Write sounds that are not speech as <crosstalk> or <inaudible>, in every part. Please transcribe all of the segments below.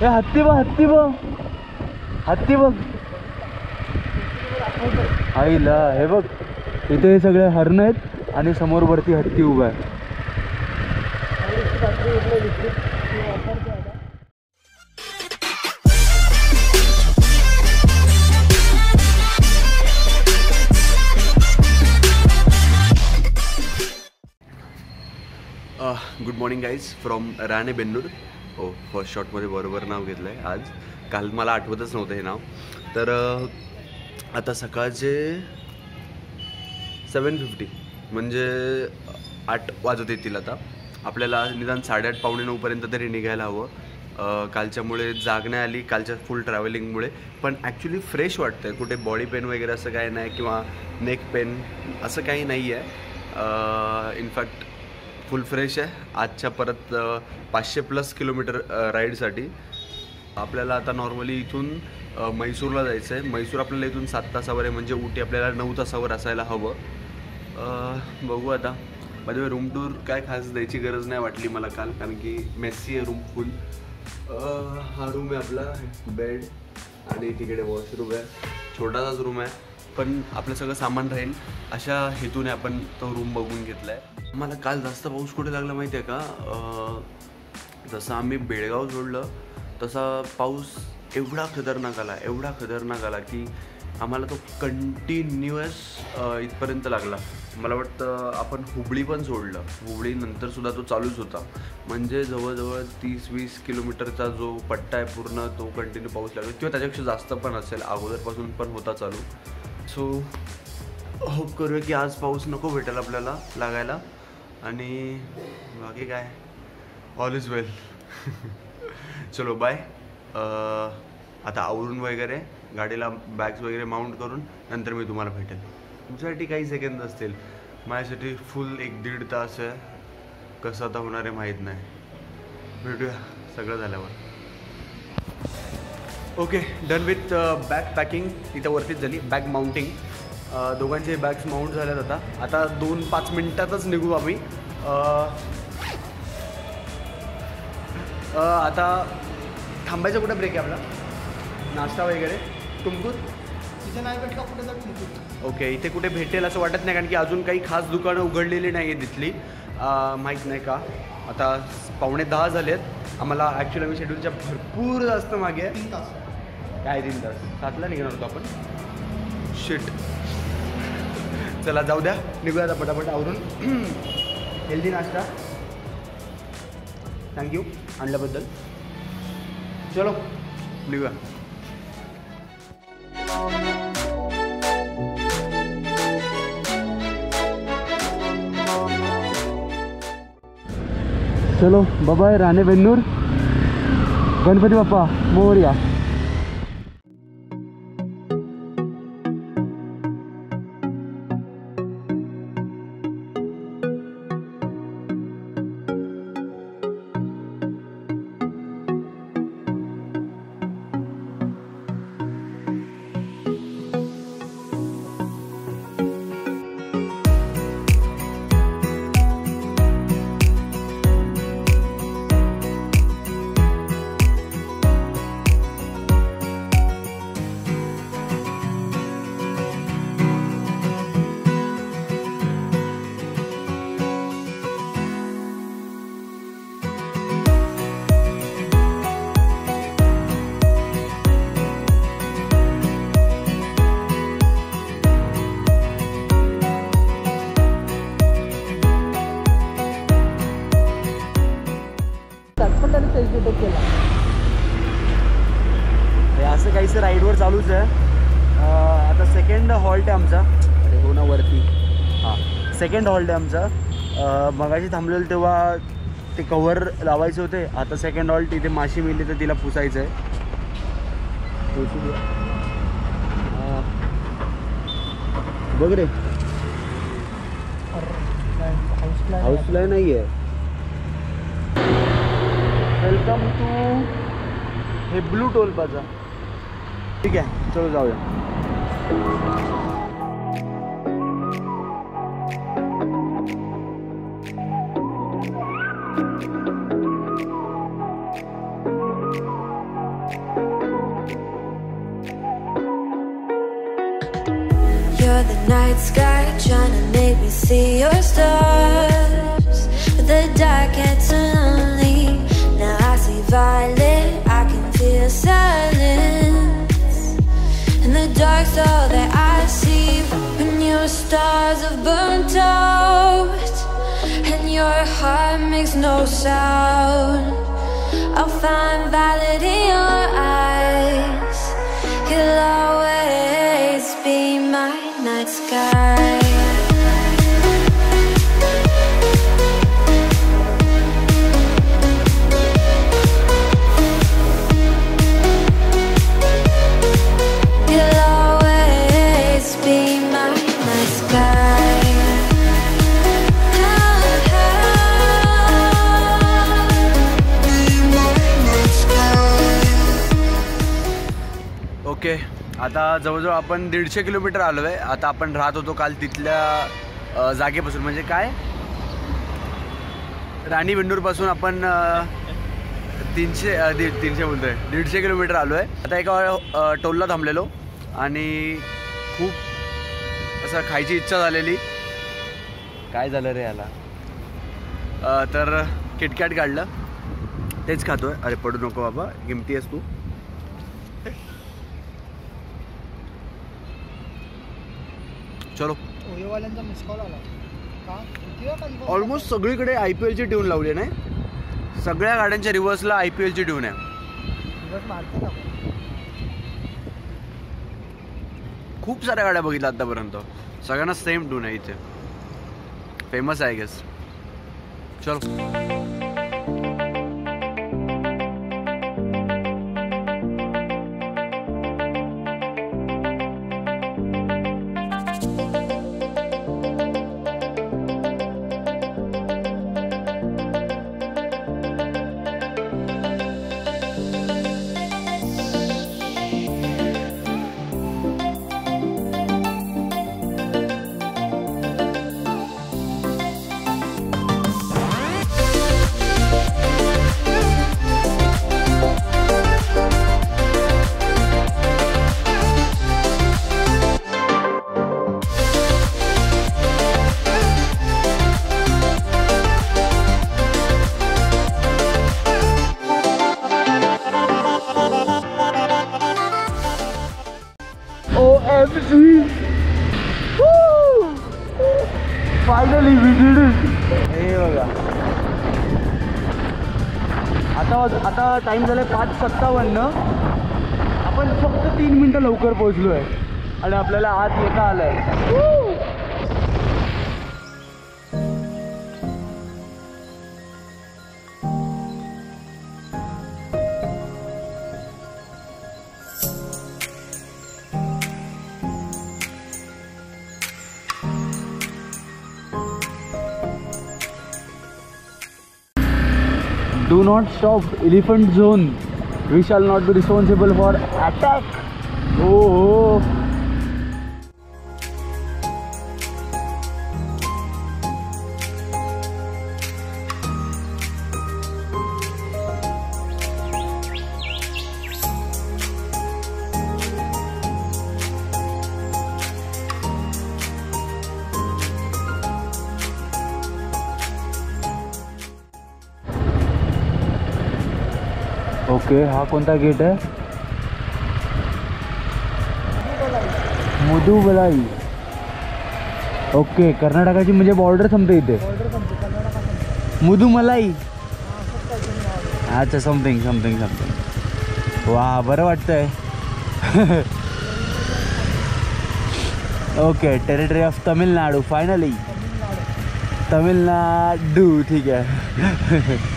हे हत्ती बघ हत्ती बघ. हत्ती बघ. आईला हे बघ. इथे हे सगळे हरण आहेत आणि समोर वरती हत्ती उभा आहे. Good morning guys from Rane Bennur हो फर्स्ट शॉटमध्ये बरोबर नाव घेतलं आहे आज. काल मला आठवतच नव्हतं हे नाव. तर आता सकाळचे सेवन फिफ्टी म्हणजे आठ वाजत येतील आता. आपल्याला निदान साडेआठ पावणे नऊपर्यंत तरी निघायला हवं. कालच्यामुळे जाग नाही आली कालच्या फुल ट्रॅव्हलिंगमुळे पण ॲक्च्युली फ्रेश वाटतं आहे कुठे बॉडी पेन वगैरे असं काही नाही किंवा नेक पेन असं काही नाही आहे इनफॅक्ट फुल फ्रेश आहे. आजच्या परत पाचशे प्लस किलोमीटर राईडसाठी. आपल्याला आता नॉर्मली इथून मैसूरला म्हैसूरला जायचं आहे म्हैसूर आपल्याला इथून सात तासावर आहे. म्हणजे उटी आपल्याला नऊ तासावर असायला हवं. बघू आता. माझ्या रूम टूर काय खास द्यायची गरज नाही वाटली मला काल कारण की मेस्सी आहे रूम फुल हा रूम आहे आपला बेड आणि तिकडे वॉशरूम आहे. छोटासाच रूम आहे. पण आपलं सगळं सामान राहील. अशा हेतूने आपण तो रूम बघून घेतला आहे मला काल जास्त पाऊस कुठे लागला माहिती आहे का जसं आम्ही बेळगाव जोडलं तसा पाऊस एवढा खतरनाक आला एवढा खतरनाक आला की आम्हाला तो कंटिन्युअस इथपर्यंत लागला. मला वाटतं आपण हुबळी पण सोडलं. हुबळीनंतरसुद्धा तो चालूच होता. म्हणजे जवळजवळ तीस वीस किलोमीटरचा जो पट्टा आहे पूर्ण तो कंटिन्यू पाऊस लागला. किंवा त्याच्यापेक्षा जास्त पण असेल. अगोदरपासून पण होता चालू. सो होप करूया की आज पाऊस नको भेटेल आपल्याला लागायला. आणि बाकी काय? ऑल इज वेल चलो बाय आता आवरून वगैरे गाडीला बॅग्स वगैरे माउंट करून नंतर मी तुम्हाला भेटेल. तुमच्यासाठी काही सेकंद असतील. माझ्यासाठी फुल एक दीड तास आहे. कसं आता होणार आहे माहीत नाही. भेटूया. सगळं झाल्यावर. Okay done with bag packing इथं वरतीच झाली. बॅग माउंटिंग दोघांचे बॅग्स माउंट झाल्यात आता. आता दोन पाच मिनिटातच निघू आम्ही. आता थांबायचा कुठं ब्रेक आहे आपला? नाश्ता वगैरे. तुमकूर तिथे नाही भेटला कुठे तुमचं ओके इथे कुठे भेटेल असं वाटत नाही कारण की अजून काही खास दुकानं उघडलेली नाही आहे तिथली माहीत नाही का? आता पावणे दहा झाले आहेत आम्हाला ॲक्च्युली आम्ही शेड्यूलच्या भरपूर जास्त मागे आहे. तीन तास सातला निघणार होतो आपण. शिट चला जाऊ द्या. निघूया आता पटापट आवरून. हेल्दी नाश्ता. थँक्यू आणल्याबद्दल. चलो. निघूया चलो बाबाय राणे बेन्नूर. गणपती बाप्पा मोरया. सेकंड हॉल्ट आहे आमचा. मगाशी थांबलेलं तेव्हा ते कवर लावायचे होते. आता सेकंड हॉल्ट इथे माशी मिळली तर तिला पुसायचं आहे बघ रे. हाऊसला नाही आहे वेलकम टू हे ब्लू टोल प्लाझा ठीक आहे चलो जाऊया. Have burnt out, and your heart makes no sound. I'll find violet आता जवळजवळ आपण दीडशे किलोमीटर आलो आहे आता आपण राहत होतो काल तिथल्या जागेपासून. म्हणजे काय? राणी पासून आपण तीनशे दीड तीनशे बोलतोय. दीडशे किलोमीटर आलो आहे आता एका टोलला थांबलेलो. आणि खूप असं खायची इच्छा झालेली. काय झालं रे याला? तर किटकॅट काढलं. तेच खातोय. अरे पडू नको बाबा. किमती आहेस तू. चलो ओयोवाल्यांचा मिस कॉल आला. का? किती वेळा खाली बघ? ऑलमोस्ट सगळीकडे आय पी एलची ट्यून लावली आहे नाही? सगळ्या गाड्यांच्या रिव्हर्सला आय पी एलची ट्यून आहे? खूप साऱ्या गाड्या बघितल्या आतापर्यंत. सगळ्यांना सेम ट्यून आहे इथे. फेमस आहे गेस चलो. फायनली वी डिड इट हे बघा. आता आता टाइम झालाय पाच सत्तावन्न. आपण फक्त तीन मिनटं लवकर पोहोचलो आहे आणि आपल्याला आत येता आलंय. Do not stop elephant zone. We shall not be responsible for attack. Oh. oh. Okay, हा कोणता गेट आहे? मधुबलाई. ओके, कर्नाटकाची म्हणजे बॉर्डर संपते इथे. मधुमलाई. हा. अच्छा समथिंग समथिंग समथिंग वा, बरं वाटतंय. Okay territory of Tamil Nadu finally Tamil Nadu. Tamil Nadu ठीक आहे.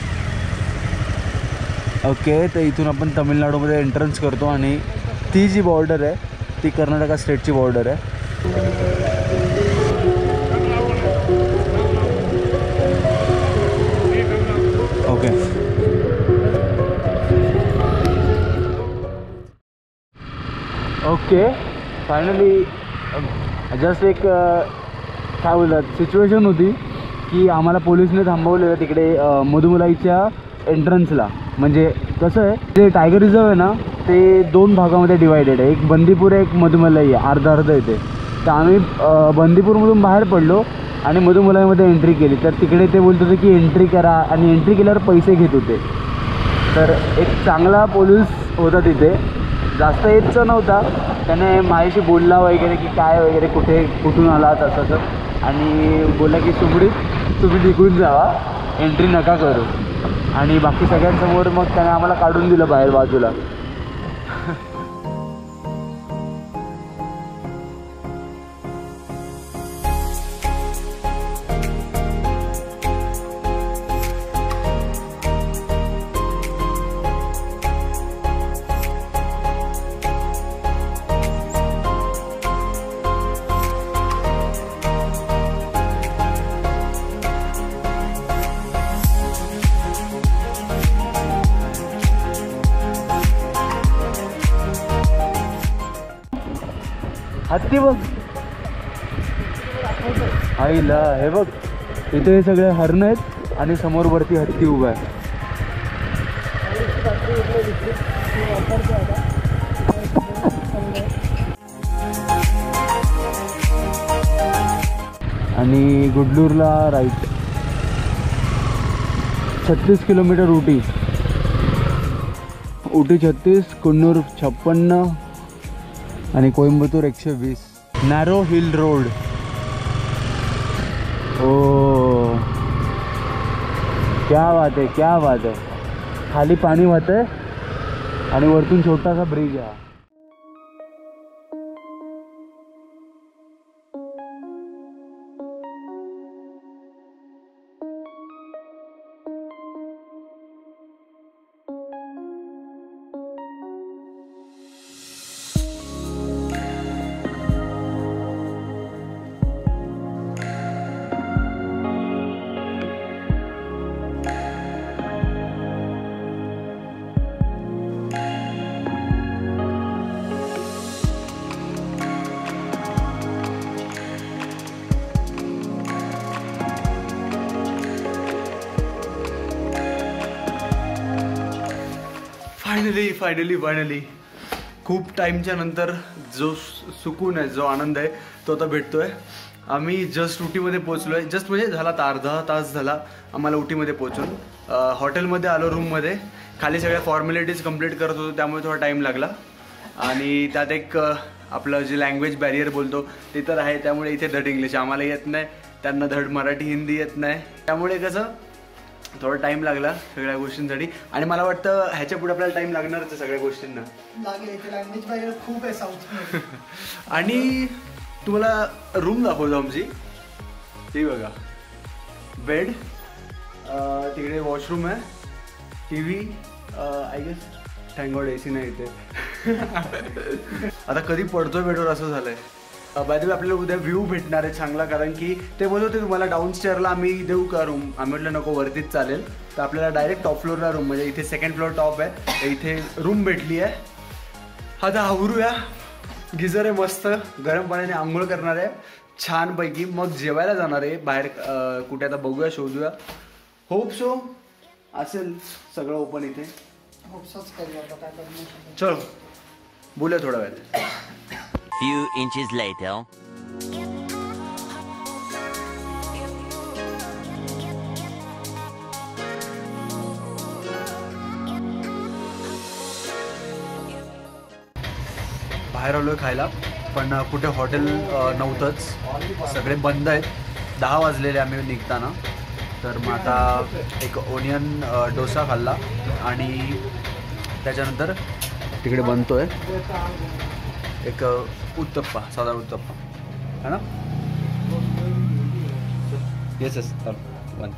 ओके तर इथून आपण तमिळनाडूमध्ये एंट्रन्स करतो आणि ती जी बॉर्डर आहे ती कर्नाटका स्टेटची बॉर्डर आहे. ओके. ओके फायनली जस्ट एक काय बोलतात सिच्युएशन होती की आम्हाला पोलिसने थांबवलेलं तिकडे मधुमलाईच्या एंट्रन्सला म्हणजे कसं आहे ते टायगर रिझर्व आहे ना ते दोन भागामध्ये डिवायडेड आहे. एक बंदीपूर आहे एक मधुमलाई आहे. अर्धा अर्ध येते तर आम्ही बंदीपूरमधून बाहेर पडलो आणि मधुमलाईमध्ये एंट्री केली. तर तिकडे ते बोलत होते की एंट्री करा आणि एंट्री केल्यावर पैसे घेत होते. तर एक चांगला पोलीस होता तिथे. जास्त येतचा नव्हता. त्याने माझ्याशी बोलला वगैरे की काय वगैरे कुठे कुठून आला तसं तसं आणि बोला की सुबडीत तुम्ही निघून जावा. एंट्री नका करू. आणि बाकी सगळ्यांसमोर मग त्याने आम्हाला काढून दिलं बाहेर बाजूला. हत्ती बघ. आईला हे बघ. इथे हे सगळे हरण आहेत आणि समोर वरती हत्ती उभा आहे. आणि गुडलूरला राईट छत्तीस किलोमीटर उटी. उटी छत्तीस कुन्नूर छप्पन्न. आणि कोइंबतूर एकशे वीस. नॅरो हिल रोड ओ. क्या बात आहे क्या बात आहे खाली पाणी वाहत आहे. आणि वरतून छोटासा ब्रिज आहे. फायनली फायनली फायनली खूप टाईमच्या नंतर जो सु- सुकून आहे जो आनंद आहे तो आता भेटतोय. आम्ही जस्ट उटीमध्ये पोचलो आहे जस्ट म्हणजे झाला तर अर्धा तास झाला आम्हाला उटीमध्ये पोचून हॉटेलमध्ये आलो रूममध्ये खाली सगळ्या फॉर्मॅलिटीज कंप्लीट करत होतो त्यामुळे थोडा टाईम लागला. आणि त्यात एक आपलं जे लँग्वेज बॅरियर बोलतो ते तर आहे. त्यामुळे इथे धड इंग्लिश आम्हाला येत नाही. त्यांना धड मराठी हिंदी येत नाही. त्यामुळे कसं थोडा टाइम लागला सगळ्या गोष्टींसाठी. आणि मला वाटतं ह्याच्या पुढे आपल्याला टाइम लागणारच आहे सगळ्या गोष्टींना. लँग्वेज खूप आहे साऊथ <laughs> आणि तुम्हाला रूम दाखवतो आमची. ती बघा. बेड तिकडे वॉशरूम आहे. T V I guess thank A C नाही इथे. <laughs> आता कधी पडतोय बेडवर असं झालंय. बाय द आपल्याला उद्या व्ह्यू भेटणार आहे चांगला कारण की ते बोलत होते तुम्हाला डाऊन स्टेअरला आम्ही देऊ का रूम आम्ही म्हटलं नको वरतीच चालेल. तर आपल्याला डायरेक्ट टॉप फ्लोअरला रूम म्हणजे इथे सेकंड फ्लोअर टॉप आहे. इथे रूम भेटली आहे. आता आवरूया गिझर आहे मस्त. गरम पाण्याने आंघोळ करणार आहे. छानपैकी मग जेवायला जाणार आहे. बाहेर कुठे आता बघूया शोधूया. होप सो असेल सगळं ओपन इथे. होपसच करूया करणार चलो बोलूया थोडा वेळ. Few inches later. बाहेर आलोय खायला पण कुठे हॉटेल नव्हतंच. सगळे बंद आहेत. दहा वाजलेले आम्ही निघताना. तर मग आता एक ओनियन डोसा खाल्ला आणि त्याच्यानंतर तिकडे बनतोय. एक उत्तप्पा साधा उत्तप्पा. है ना? येस येस वन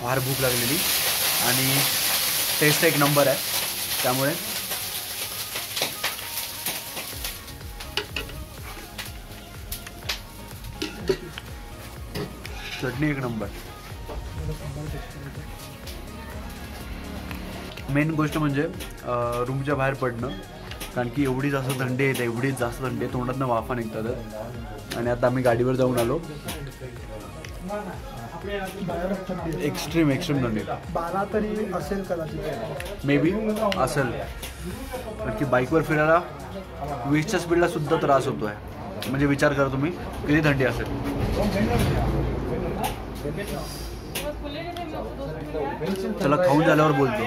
फार भूक लागलेली. आणि टेस्ट एक नंबर आहे. त्यामुळे चटणी एक नंबर मेन गोष्ट म्हणजे रूमच्या बाहेर पडणं. कारण की एवढी जास्त थंडी येते एवढी जास्त थंडी आहे तोंडातनं वाफा निघतात. आणि आता आम्ही गाडीवर जाऊन आलो. एक्स्ट्रीम एक्स्ट्रीम थंडी. बारा तरी असेल कदाचित. मे बी असेल. कारण की बाईकवर फिरायला वीसच्या स्पीडला सुद्धा त्रास होतो आहे म्हणजे विचार करा तुम्ही किती थंडी असेल. चला खाऊन झाल्यावर बोलतो.